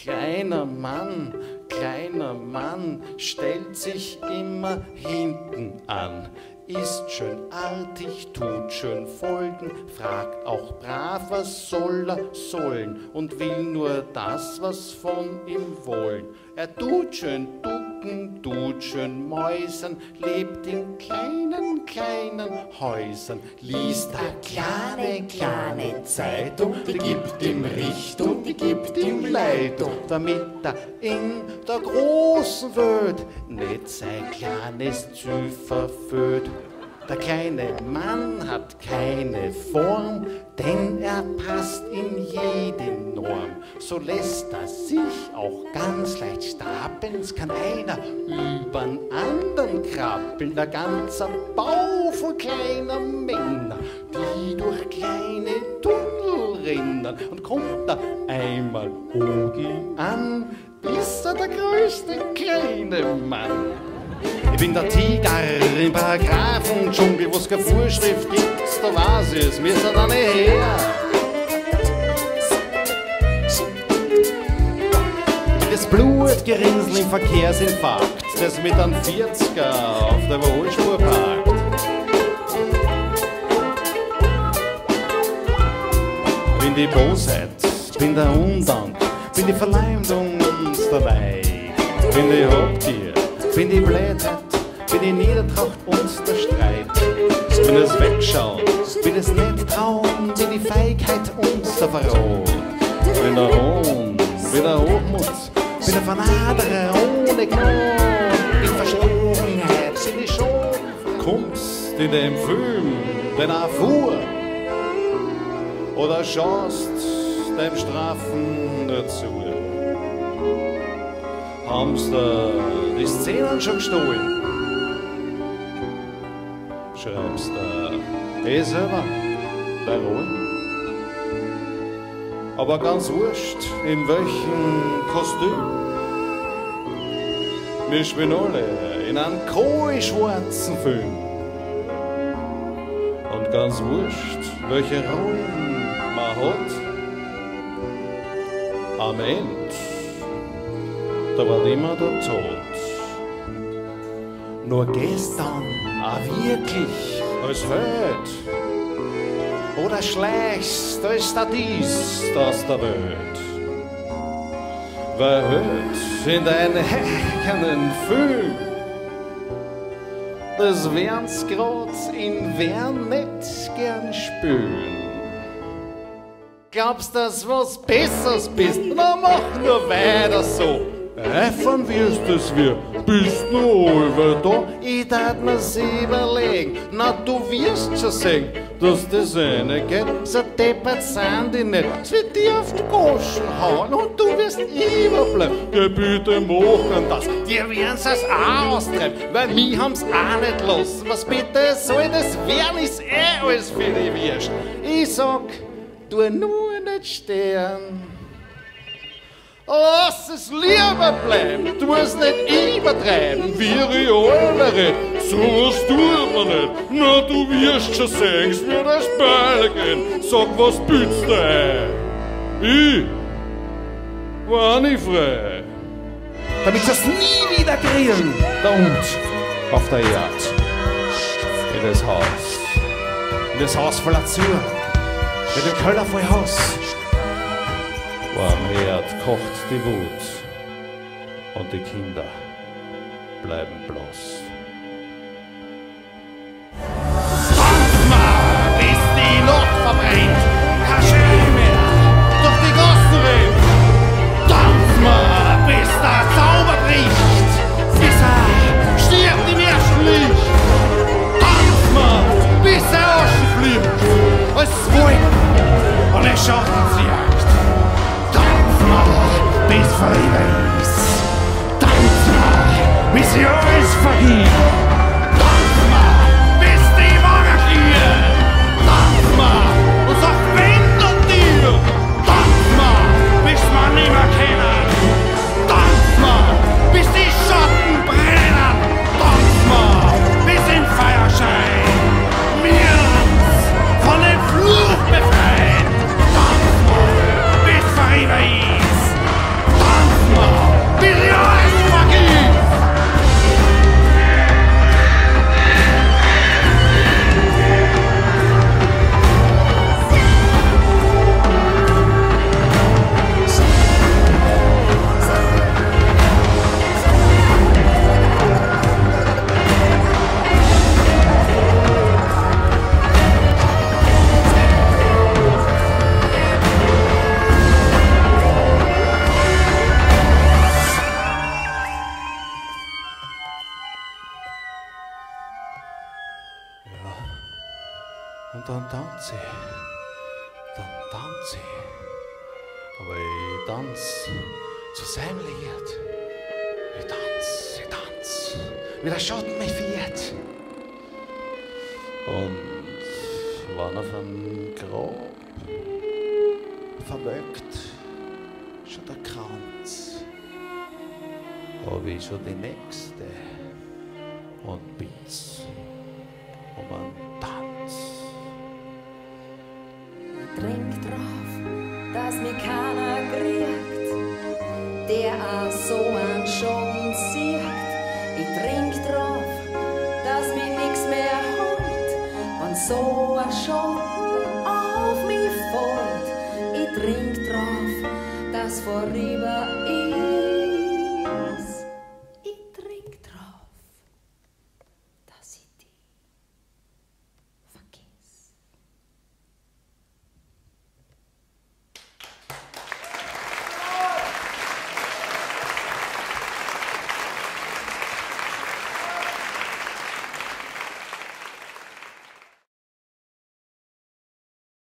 Kleiner Mann, kleiner Mann stellt sich immer hinten an. Ist schön artig, tut schön folgen, fragt auch brav, was soll er sollen und will nur das, was von ihm wollen. Er tut schön ducken, tut schön mäusern, lebt in kleinen, kleinen Häusern, liest eine kleine, kleine Zeitung, die gibt ihm Richtung, die gibt ihm Leitung, damit er in der großen Welt nicht sein kleines Zü verfüllt. Der kleine Mann hat keine Form, denn er passt in jede Norm. So lässt er sich auch ganz leicht stapeln, es kann einer übern anderen krabbeln. Der ganze Bau von kleiner Männer, die durch kleine Tunnel rennen. Und kommt da einmal oben an, ist er der größte kleine Mann. Bin der Tiger im Paragraphendschungel, wo's keine Vorschrift gibt, da weiß ich's, mir ist er dann nicht her. Das Blutgerinnsel im Verkehrsinfarkt, das mit einem 40er auf der Überholspur parkt. Bin die Bosheit, bin der Undank, bin die Verleumdung Weih, bin die Habgier, bin die Blödheit, bin die Niedertracht und der Streit. Bin das Wegschauen, bin das Nicht-Trauen, bin die Feigheit und der Verrat. Bin der Hohn, bin der Hochmut, bin der Vernaderer ohne Gnade. Bin Verschlogenheit, bin die schon Kunst in dem Film, den er fuhr. Oder schaust dem Strafen dazu. Haben's da die Szenen schon gestohlen? Schreibst selber bei Rollen? Aber ganz wurscht, in welchem Kostüm. Wir spielen alle in einem kohlschwarzen Film. Und ganz wurscht, welche Rollen man hat. Am Ende, da war immer der Tod. Nur gestern, ah wirklich, als heute. Oder schlecht, da ist da dies, das der Welt. Weil heute in deinen hängenden Film, das werden's grad in wer nicht gern spülen. Glaubst, dass was Besseres bist? Na mach nur weiter so. Eifern wirst es wir, bist du über da? Ich tat mir's überlegen, na du wirst schon sehen, dass das eine geht. So deppert sind die nicht, es wird dir auf die Goschen hauen und du wirst überbleiben. Geh bitte machen das, dir werden's es auch austreiben, weil mich haben's auch nicht lassen. Was bitte soll das werden, ist eh alles für die Wirsch. Ich sag, tu nur nicht sterben. Lass es lieber bleiben, tu es nicht übertreiben, wie Realere, sowas tut man nicht. Na, du wirst schon sehen, es wird ein Beil gehen. Sag, was bützt du ein? Ich war nicht frei. Damit sie es nie wieder grillen, da und auf der Erde. In das Haus, in das Haus voller Zür, mit dem Keller voll Haus. Wo am Herd kocht die Wut und die Kinder bleiben bloß. It's yours for Fahim. Dann tanze ich, dann tanze ich. Aber ich tanze zu seinem Lied. Ich tanze, ich tanze, wie der Schatten mich fährt. Und wenn auf einem Grab verwelkt schon der Kranz, habe ich schon die nächste und bitt's um Trink drauf, dass mich keiner kriegt, der auch so einen Schaden sieht. Ich trink drauf, dass mich nix mehr holt, wenn so ein Schatten auf mich fällt. Ich trink drauf, dass vorüber